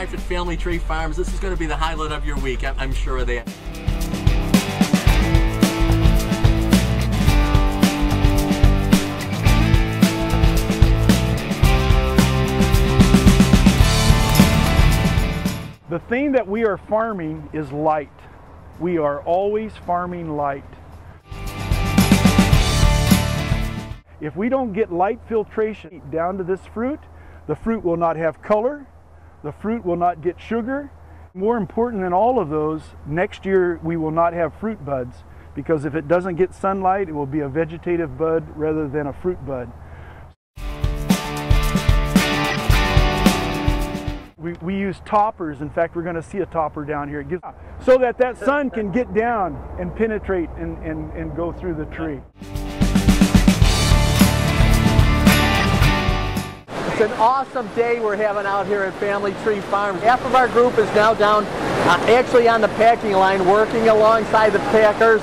at Family Tree Farms. This is going to be the highlight of your week. I'm, I'm sure of that. The thing that we are farming is light. We are always farming light. If we don't get light filtration down to this fruit, the fruit will not have color, the fruit will not get sugar. More important than all of those, next year we will not have fruit buds because if it doesn't get sunlight, it will be a vegetative bud rather than a fruit bud. We, we use toppers. In fact, we're going to see a topper down here. Gives, so that that sun can get down and penetrate and, and, and go through the tree. It's an awesome day we're having out here at Family Tree Farms. Half of our group is now down uh, actually on the packing line working alongside the packers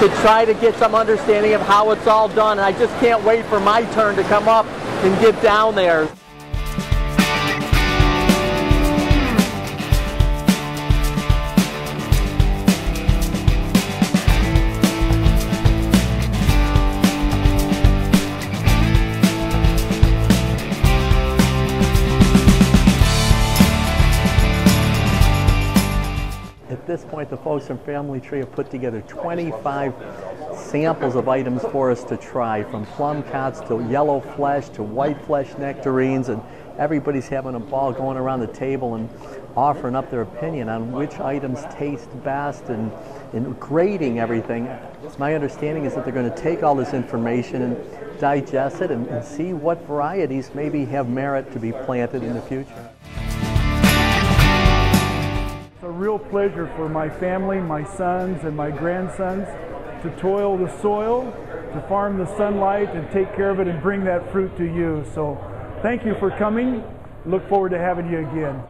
to try to get some understanding of how it's all done. And I just can't wait for my turn to come up and get down there. This point, the folks from Family Tree have put together 25 samples of items for us to try, from plum cots to yellow flesh to white flesh nectarines, and everybody's having a ball going around the table and offering up their opinion on which items taste best and, and grading everything. My understanding is that they're going to take all this information and digest it and, and see what varieties maybe have merit to be planted in the future. Real pleasure for my family, my sons, and my grandsons to toil the soil, to farm the sunlight, and take care of it and bring that fruit to you. So thank you for coming. Look forward to having you again.